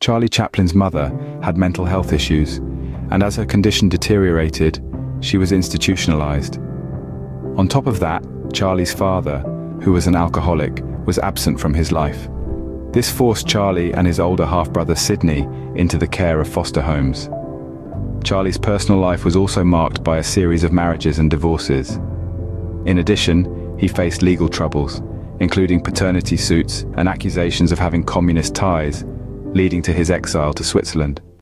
Charlie Chaplin's mother had mental health issues, and as her condition deteriorated, she was institutionalized. On top of that, Charlie's father, who was an alcoholic, was absent from his life. This forced Charlie and his older half-brother Sydney into the care of foster homes. Charlie's personal life was also marked by a series of marriages and divorces. In addition, he faced legal troubles, including paternity suits and accusations of having communist ties, leading to his exile to Switzerland.